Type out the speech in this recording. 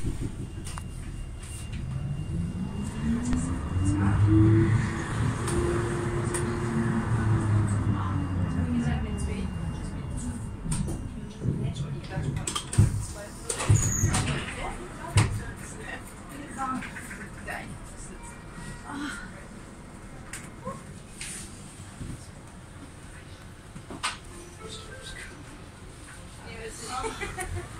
Var mı oldu